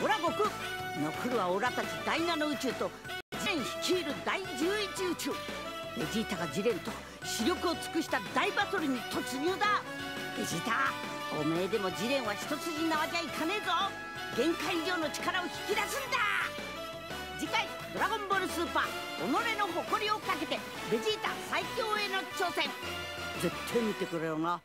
オラゴク残るはオラたち第7宇宙とジレン率いる第11宇宙。ベジータがジレンと視力を尽くした大バトルに突入だ。ベジータおめえでもジレンは一筋縄じゃいかねえぞ。限界以上の力を引き出すんだ。次回「ドラゴンボールスーパー己の誇りをかけてベジータ最強への挑戦」絶対見てくれよな。